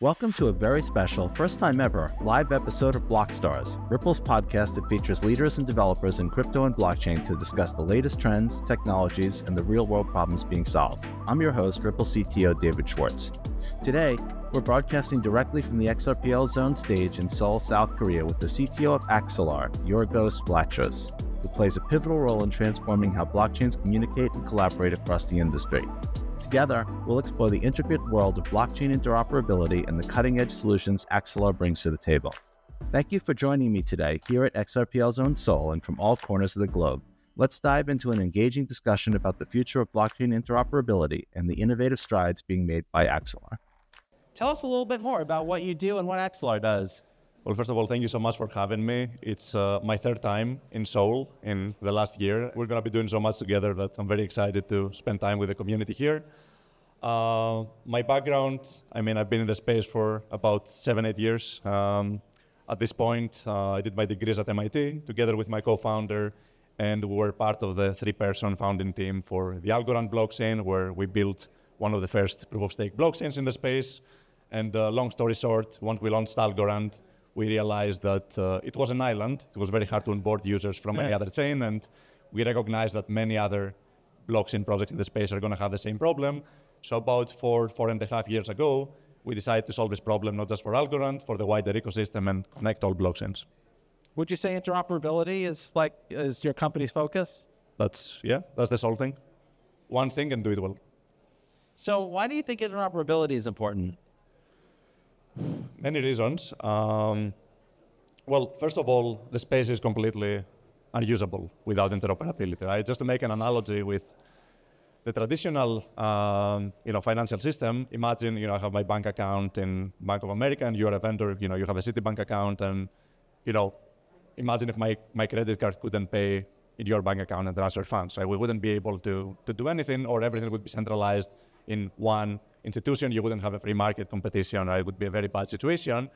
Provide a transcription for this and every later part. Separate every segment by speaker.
Speaker 1: Welcome to a very special, first time ever, live episode of Blockstars, Ripple's podcast that features leaders and developers in crypto and blockchain to discuss the latest trends, technologies, and the real world problems being solved. I'm your host, Ripple CTO David Schwartz. Today, we're broadcasting directly from the XRPL Zone stage in Seoul, South Korea, with the CTO of Axelar, Yorgos Vlachos, who plays a pivotal role in transforming how blockchains communicate and collaborate across the industry. Together, we'll explore the intricate world of blockchain interoperability and the cutting edge solutions Axelar brings to the table. Thank you for joining me today here at XRPL Zone Seoul and from all corners of the globe. Let's dive into an engaging discussion about the future of blockchain interoperability and the innovative strides being made by Axelar. Tell us a little bit more about what you do and what Axelar does.
Speaker 2: Well, first of all, thank you so much for having me. It's uh, my third time in Seoul in the last year. We're going to be doing so much together that I'm very excited to spend time with the community here. Uh, my background, I mean, I've been in the space for about seven, eight years. Um, at this point, uh, I did my degrees at MIT together with my co-founder, and we were part of the three-person founding team for the Algorand blockchain, where we built one of the first proof-of-stake blockchains in the space. And uh, long story short, once we launched Algorand, we realized that uh, it was an island. It was very hard to onboard users from any other chain, and we recognized that many other blockchain projects in the space are going to have the same problem. So about four, four and a half years ago, we decided to solve this problem not just for Algorand, for the wider ecosystem and connect all blockchains.
Speaker 1: Would you say interoperability is like is your company's focus?
Speaker 2: That's yeah, that's the sole thing. One thing and do it well.
Speaker 1: So why do you think interoperability is important?
Speaker 2: Many reasons. Um, well, first of all, the space is completely unusable without interoperability. Right? Just to make an analogy with the traditional, um, you know, financial system. Imagine, you know, I have my bank account in Bank of America, and you're a vendor. You know, you have a Citibank account, and you know, imagine if my my credit card couldn't pay in your bank account and transfer funds. Right? We wouldn't be able to to do anything, or everything would be centralized in one institution, you wouldn't have a free market competition, right? It would be a very bad situation.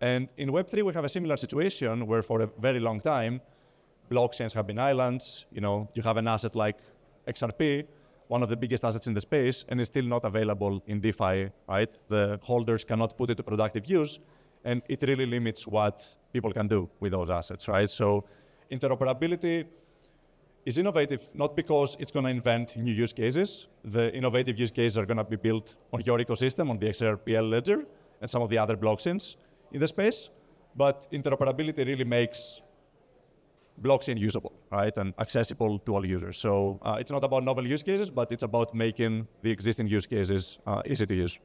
Speaker 2: And in Web3, we have a similar situation where for a very long time, blockchains have been islands. You know, you have an asset like XRP, one of the biggest assets in the space, and it's still not available in DeFi, right? The holders cannot put it to productive use, and it really limits what people can do with those assets, right? So interoperability is innovative not because it's going to invent new use cases. The innovative use cases are going to be built on your ecosystem, on the XRPL ledger, and some of the other blockchains in the space. But interoperability really makes blockchain usable, right, and accessible to all users. So uh, it's not about novel use cases, but it's about making the existing use cases uh, easy to use.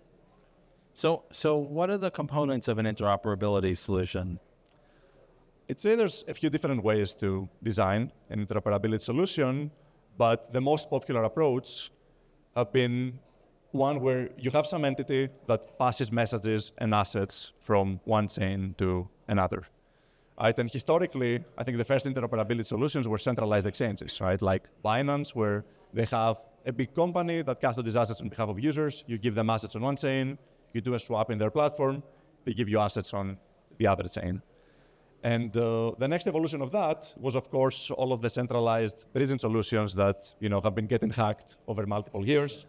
Speaker 1: So, so what are the components of an interoperability solution?
Speaker 2: I'd say there's a few different ways to design an interoperability solution, but the most popular approach have been one where you have some entity that passes messages and assets from one chain to another. Right? And historically, I think the first interoperability solutions were centralized exchanges, right? Like Binance, where they have a big company that custodies assets on behalf of users. You give them assets on one chain, you do a swap in their platform, they give you assets on the other chain. And uh, the next evolution of that was, of course, all of the centralized prison solutions that you know have been getting hacked over multiple years,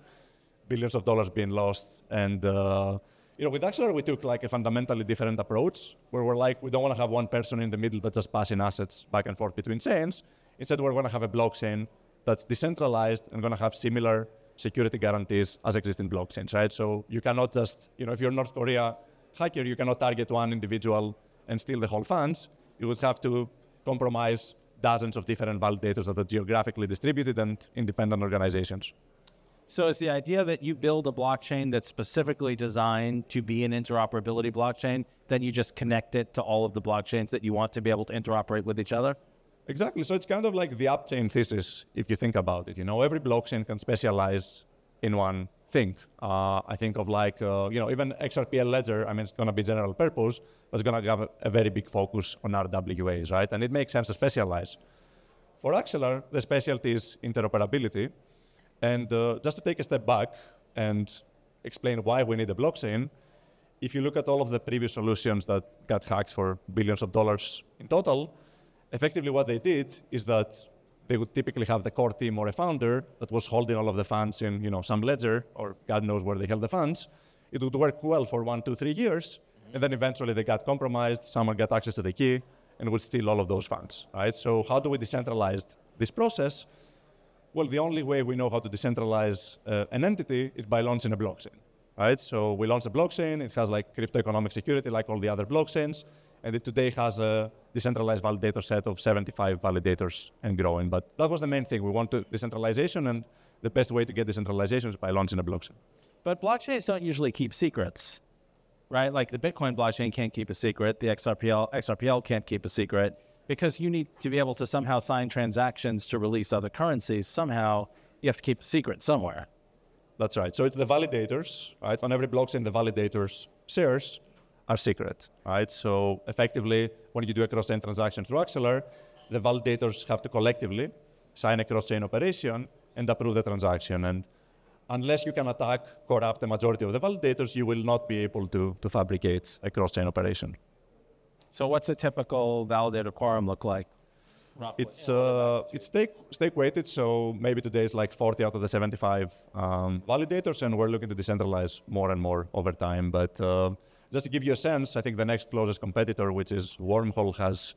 Speaker 2: billions of dollars being lost. And uh, you know, with Axelar, we took like a fundamentally different approach, where we're like, we don't want to have one person in the middle that's just passing assets back and forth between chains. Instead, we're going to have a blockchain that's decentralized and going to have similar security guarantees as existing blockchains, right? So you cannot just, you know, if you're North Korea hacker, you cannot target one individual and steal the whole funds, you would have to compromise dozens of different validators that are geographically distributed and independent organizations.
Speaker 1: So is the idea that you build a blockchain that's specifically designed to be an interoperability blockchain, then you just connect it to all of the blockchains that you want to be able to interoperate with each other?
Speaker 2: Exactly. So it's kind of like the appchain thesis, if you think about it. You know, every blockchain can specialize in one thing. Uh, I think of like, uh, you know, even XRPL Ledger, I mean, it's going to be general purpose, but it's going to have a, a, very big focus on RWAs, right? And it makes sense to specialize. For Axelar, the specialty is interoperability. And uh, just to take a step back and explain why we need a blockchain, if you look at all of the previous solutions that got hacked for billions of dollars in total, effectively what they did is that they would typically have the core team or a founder that was holding all of the funds in you know some ledger or God knows where they held the funds, it would work well for one, two, three years, and then eventually they got compromised, someone got access to the key, and would steal all of those funds, right? So how do we decentralize this process? Well, the only way we know how to decentralize uh, an entity is by launching a blockchain, right? So we launch a blockchain, it has like crypto economic security like all the other blockchains, and it today has a decentralized validator set of 75 validators and growing. But that was the main thing. We want to decentralization, and the best way to get decentralization is by launching a blockchain.
Speaker 1: But blockchains don't usually keep secrets, right? Like the Bitcoin blockchain can't keep a secret. The XRPL XRPL can't keep a secret because you need to be able to somehow sign transactions to release other currencies. Somehow you have to keep a secret somewhere.
Speaker 2: That's right. So it's the validators, right? On every blockchain, the validators shares are secret, right? So effectively, when you do a cross-chain transaction through Axelar, the validators have to collectively sign a cross-chain operation and approve the transaction. And unless you can attack, corrupt the majority of the validators, you will not be able to, to fabricate a cross-chain operation.
Speaker 1: So what's a typical validator quorum look like?
Speaker 2: Roughly. It's uh, it's stake stake weighted, so maybe today is like 40 out of the 75 um, validators, and we're looking to decentralize more and more over time. But uh, just to give you a sense, I think the next closest competitor, which is Wormhole, has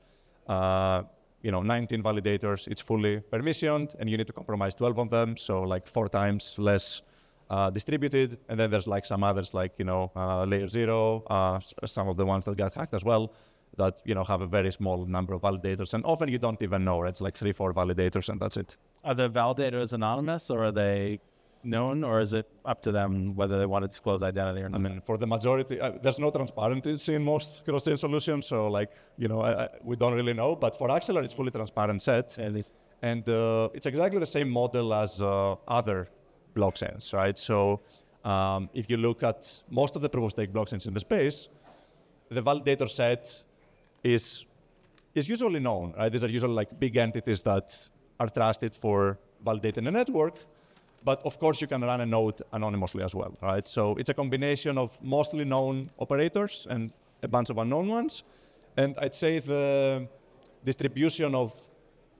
Speaker 2: uh, you know 19 validators. It's fully permissioned, and you need to compromise 12 of them, so like four times less uh, distributed. And then there's like some others, like you know uh, LayerZero, uh, some of the ones that got hacked as well, that you know have a very small number of validators, and often you don't even know. It's like three, four validators, and that's it.
Speaker 1: Are the validators anonymous, or are they known, or is it up to them whether they want to disclose identity or not?
Speaker 2: I mean, for the majority, uh, there's no transparency in most cross-chain solutions, so like you know, I, I, we don't really know. But for Axelar, it's fully transparent set, and uh, it's exactly the same model as uh, other blockchains, right? So um, if you look at most of the proof-of-stake blockchains in the space, the validator set is is usually known, right? These are usually like big entities that are trusted for validating a network but of course, you can run a node anonymously as well, right? So it's a combination of mostly known operators and a bunch of unknown ones. And I'd say the distribution of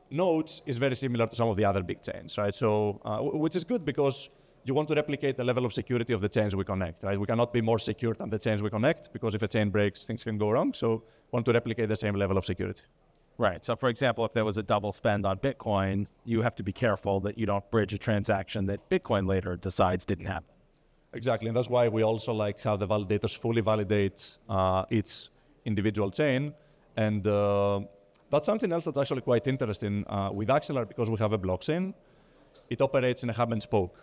Speaker 2: nodes is very similar to some of the other big chains, right? So, uh, which is good because you want to replicate the level of security of the chains we connect, right? We cannot be more secure than the chains we connect because if a chain breaks, things can go wrong. So, want to replicate the same level of security.
Speaker 1: Right. So, for example, if there was a double spend on Bitcoin, you have to be careful that you don't bridge a transaction that Bitcoin later decides didn't happen.
Speaker 2: Exactly, and that's why we also like how the validators fully validate uh, each individual chain, and uh, that's something else that's actually quite interesting uh, with Axelar because we have a blockchain. It operates in a hub and spoke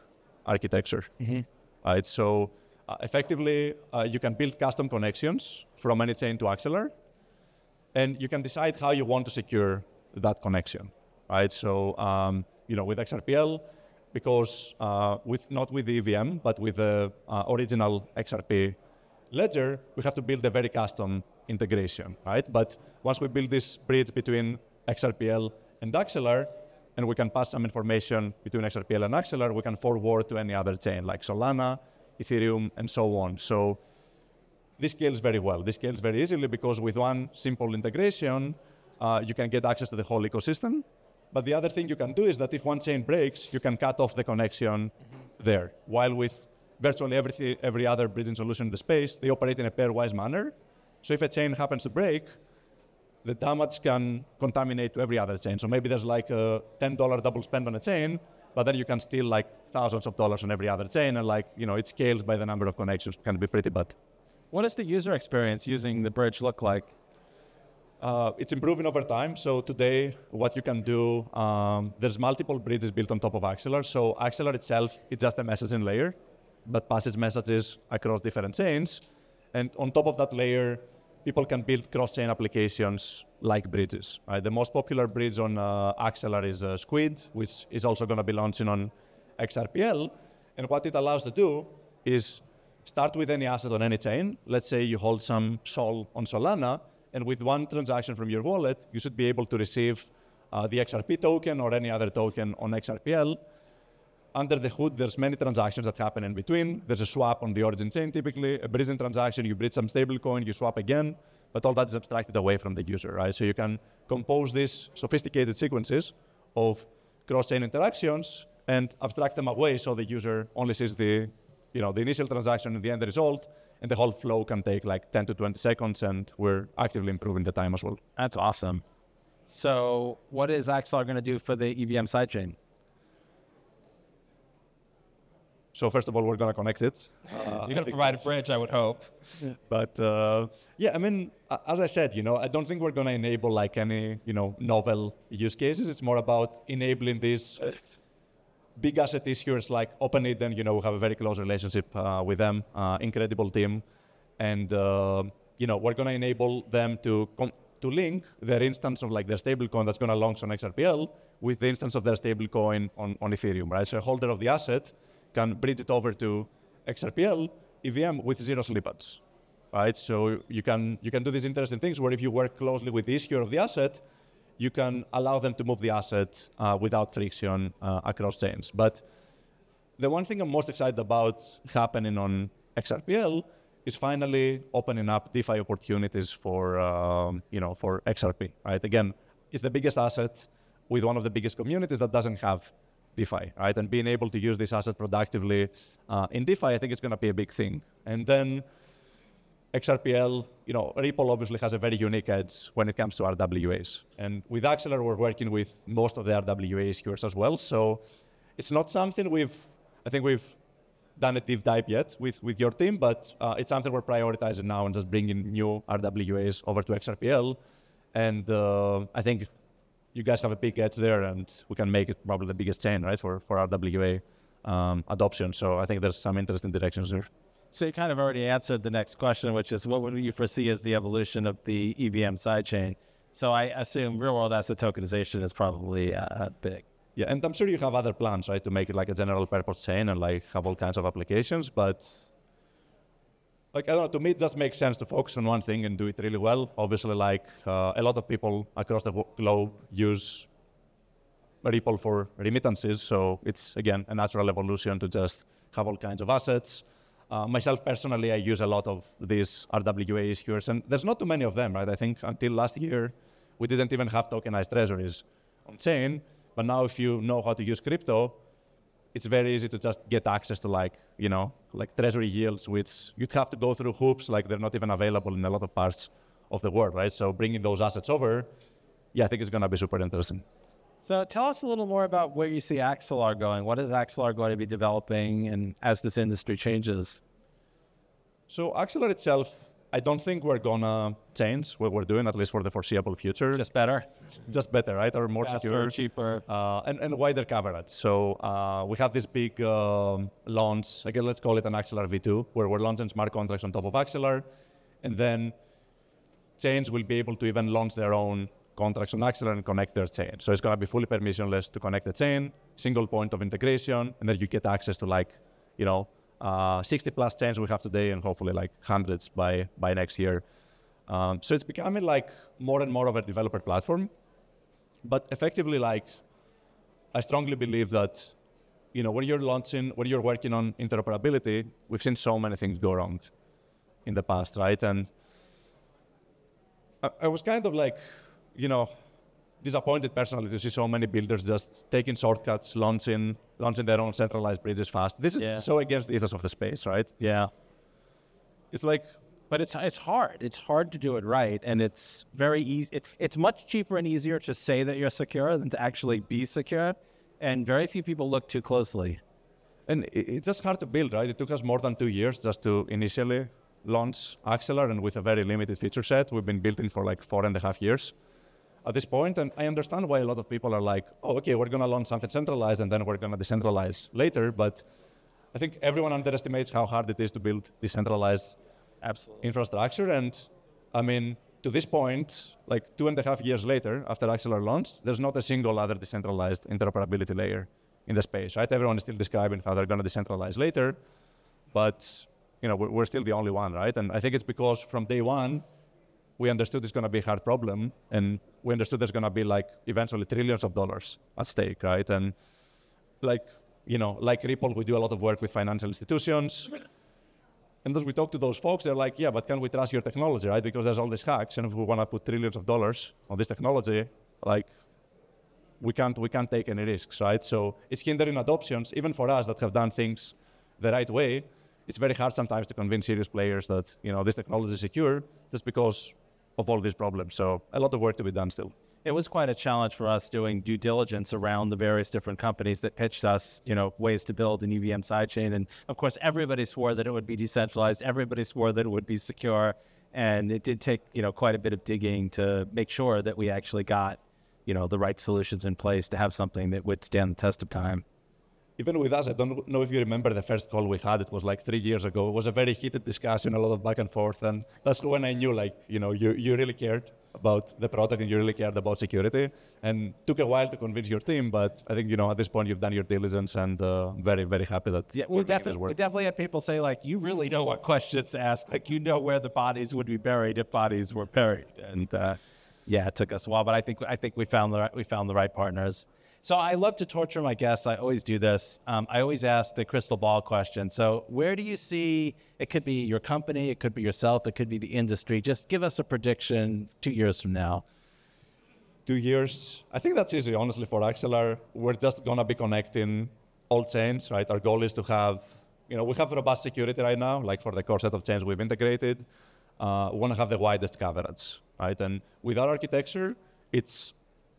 Speaker 2: architecture. Mm-hmm. Right. So uh, effectively, uh, you can build custom connections from any chain to Axelar and you can decide how you want to secure that connection, right? So, um, you know, with XRPL, because uh, with not with the EVM, but with the uh, original XRP ledger, we have to build a very custom integration, right? But once we build this bridge between XRPL and Axelar, and we can pass some information between XRPL and Axelar, we can forward to any other chain like Solana, Ethereum, and so on. So this scales very well. This scales very easily because with one simple integration, uh, you can get access to the whole ecosystem. But the other thing you can do is that if one chain breaks, you can cut off the connection mm-hmm. there. While with virtually every, every other bridging solution in the space, they operate in a pairwise manner. So if a chain happens to break, the damage can contaminate to every other chain. So maybe there's like a $10 double spend on a chain, but then you can steal like thousands of dollars on every other chain, and like, you know, it scales by the number of connections. It can be pretty bad.
Speaker 1: What does the user experience using the bridge look like?
Speaker 2: Uh, it's improving over time. So today, what you can do, um, there's multiple bridges built on top of Axelar. So Axelar itself is just a messaging layer that passes messages across different chains. And on top of that layer, people can build cross-chain applications like bridges. Right? The most popular bridge on uh, Axelar is uh, Squid, which is also going to be launching on XRPL. And what it allows to do is start with any asset on any chain. Let's say you hold some SOL on Solana, and with one transaction from your wallet, you should be able to receive uh, the XRP token or any other token on XRPL. Under the hood, there's many transactions that happen in between. There's a swap on the origin chain typically, a bridging transaction, you bridge some stablecoin, you swap again, but all that is abstracted away from the user, right? So you can compose these sophisticated sequences of cross-chain interactions and abstract them away so the user only sees the you know, the initial transaction and the end result, and the whole flow can take like 10 to 20 seconds, and we're actively improving the time as well.
Speaker 1: That's awesome. So, what is Axelar going to do for the EVM sidechain?
Speaker 2: So first of all, we're going to connect it.
Speaker 3: Uh, You're going to provide a bridge, I would hope.
Speaker 2: But uh, yeah, I mean, as I said, you know, I don't think we're going to enable like any, you know, novel use cases. It's more about enabling these big asset issuers like OpenEden. You know, we have a very close relationship uh, with them, uh, incredible team, and uh, you know, we're going to enable them to to link their instance of like their stablecoin that's going to launch on XRPL with the instance of their stablecoin on, on Ethereum, right? So a holder of the asset can bridge it over to XRPL EVM with zero slippage, right? So you can you can do these interesting things where if you work closely with the issuer of the asset, you can allow them to move the asset uh, without friction uh, across chains. But the one thing I'm most excited about happening on XRPL is finally opening up DeFi opportunities for um, you know for XRP. Right? Again, it's the biggest asset with one of the biggest communities that doesn't have DeFi, right? And being able to use this asset productively uh, in DeFi, I think it's going to be a big thing. And then XRPL, you know, Ripple obviously has a very unique edge when it comes to RWAs. And with Axelar, we're working with most of the RWA issuers as well. So it's not something we've, I think we've done a deep dive yet with, with your team, but uh, it's something we're prioritizing now and just bringing new RWAs over to XRPL. And uh, I think you guys have a big edge there, and we can make it probably the biggest chain, right, for, for RWA um, adoption. So I think there's some interesting directions there.
Speaker 1: So you kind of already answered the next question, which is what would you foresee as the evolution of the EVM sidechain? So I assume real world asset tokenization is probably uh, big.
Speaker 2: Yeah, and I'm sure you have other plans, right, to make it like a general purpose chain and like have all kinds of applications. But like I don't know, to me it just makes sense to focus on one thing and do it really well. Obviously, like uh, a lot of people across the globe use Ripple for remittances, so it's again a natural evolution to just have all kinds of assets. Uh, myself personally, I use a lot of these RWA issuers, and there's not too many of them, right? I think until last year, we didn't even have tokenized treasuries on chain. But now, if you know how to use crypto, it's very easy to just get access to like, you know, like treasury yields, which you'd have to go through hoops, like they're not even available in a lot of parts of the world, right? So bringing those assets over, yeah, I think it's going to be super interesting.
Speaker 1: So tell us a little more about where you see Axelar going. What is Axelar going to be developing and as this industry changes?
Speaker 2: So Axelar itself I don't think we're gonna change what we're doing, at least for the foreseeable future.
Speaker 1: Just better,
Speaker 2: just better, right? Or more
Speaker 1: Faster,
Speaker 2: secure,
Speaker 1: cheaper,
Speaker 2: uh, and, and wider coverage. So uh, we have this big um, launch. Again, let's call it an Axelar V2, where we're launching smart contracts on top of Axelar, and then chains will be able to even launch their own contracts on Axelar and connect their chain. So it's gonna be fully permissionless to connect the chain, single point of integration, and then you get access to like, you know, uh, 60 plus chains we have today and hopefully like hundreds by, by next year. Um, so it's becoming like more and more of a developer platform. But effectively, like, I strongly believe that, you know, when you're launching, when you're working on interoperability, we've seen so many things go wrong in the past, right? And I, I was kind of like, you know, disappointed personally to see so many builders just taking shortcuts, launching launching their own centralized bridges fast. This is yeah. so against the ethos of the space, right?
Speaker 1: Yeah.
Speaker 2: It's like,
Speaker 1: but it's it's hard. It's hard to do it right, and it's very easy. It, it's much cheaper and easier to say that you're secure than to actually be secure, and very few people look too closely.
Speaker 2: And it, it's just hard to build, right? It took us more than two years just to initially launch Axelar, and with a very limited feature set, we've been building for like four and a half years at this point, and I understand why a lot of people are like, oh, okay, we're going to launch something centralized and then we're going to decentralize later. But I think everyone underestimates how hard it is to build decentralized
Speaker 1: Absolutely.
Speaker 2: infrastructure. And I mean, to this point, like two and a half years later, after Axelar launched, there's not a single other decentralized interoperability layer in the space, right? Everyone is still describing how they're going to decentralize later, but you know, we're, we're still the only one, right? And I think it's because from day one, we understood it's going to be a hard problem, and we understood there's going to be like eventually trillions of dollars at stake, right? And like you know, like Ripple, we do a lot of work with financial institutions. And as we talk to those folks, they're like, yeah, but can we trust your technology, right? Because there's all these hacks, and if we want to put trillions of dollars on this technology, like we can't we can't take any risks, right? So it's hindering adoptions, even for us that have done things the right way it's very hard sometimes to convince serious players that you know this technology is secure just because of all these problems. So a lot of work to be done still.
Speaker 3: It was quite a challenge for us doing due diligence around the various different companies that pitched us, you know, ways to build an EVM sidechain. And of course, everybody swore that it would be decentralized. Everybody swore that it would be secure. And it did take, you know, quite a bit of digging to make sure that we actually got, you know, the right solutions in place to have something that would stand the test of time
Speaker 2: even with us, I don't know if you remember the first call we had. It was like three years ago. It was a very heated discussion, a lot of back and forth, and that's when I knew, like, you know, you, you really cared about the product and you really cared about security. And took a while to convince your team, but I think you know at this point you've done your diligence, and uh, very very happy that
Speaker 3: yeah, we definitely we definitely had people say like, you really know what questions to ask, like you know where the bodies would be buried if bodies were buried, and uh, yeah, it took us a while, but I think I think we found the right, we found the right partners. So I love to torture my guests. I always do this. Um, I always ask the crystal ball question. So where do you see it could be your company, it could be yourself, it could be the industry. Just give us a prediction two years from now.
Speaker 2: Two years. I think that's easy, honestly, for Axelar. We're just gonna be connecting all chains, right? Our goal is to have, you know, we have robust security right now, like for the core set of chains we've integrated. Uh, we want to have the widest coverage, right? And with our architecture, it's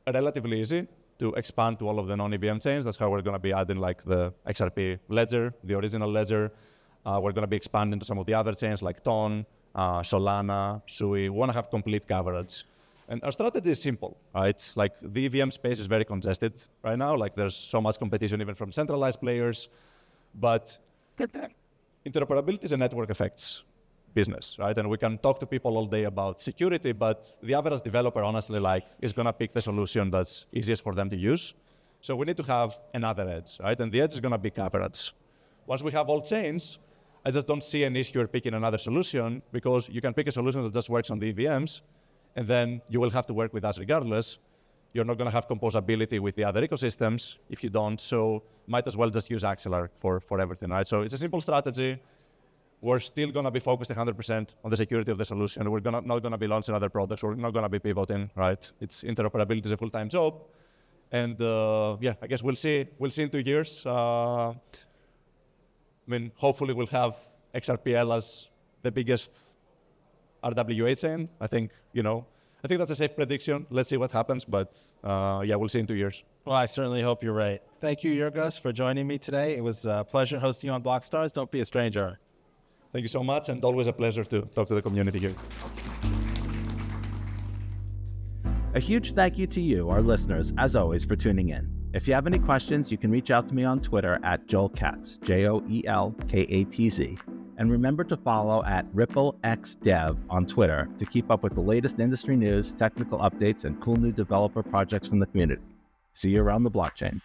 Speaker 2: relatively easy to expand to all of the non-EVM chains. That's how we're going to be adding like the XRP ledger, the original ledger. Uh, we're going to be expanding to some of the other chains like Ton, uh, Solana, Sui. We want to have complete coverage. And our strategy is simple, right? Like the EVM space is very congested right now. Like there's so much competition even from centralized players. But interoperability is a network effects business, right? And we can talk to people all day about security, but the average developer, honestly, like, is gonna pick the solution that's easiest for them to use. So we need to have another edge, right? And the edge is gonna be coverage. Once we have all chains, I just don't see an issue picking another solution because you can pick a solution that just works on the EVMs, and then you will have to work with us regardless. You're not going to have composability with the other ecosystems if you don't, so might as well just use Axelar for, for everything, right? So it's a simple strategy we're still going to be focused 100% on the security of the solution. We're gonna, not going to be launching other products. We're not going to be pivoting, right? It's interoperability is a full-time job. And uh, yeah, I guess we'll see. We'll see in two years. Uh, I mean, hopefully we'll have XRPL as the biggest RWA chain. I think, you know, I think that's a safe prediction. Let's see what happens. But uh, yeah, we'll see in two years.
Speaker 3: Well, I certainly hope you're right. Thank you, Yorgos, for joining me today. It was a pleasure hosting you on Blockstars. Don't be a stranger.
Speaker 2: Thank you so much, and always a pleasure to talk to the community here.
Speaker 1: A huge thank you to you, our listeners, as always, for tuning in. If you have any questions, you can reach out to me on Twitter at Joel Katz, J O E L K A T Z. And remember to follow at RippleXDev on Twitter to keep up with the latest industry news, technical updates, and cool new developer projects from the community. See you around the blockchain.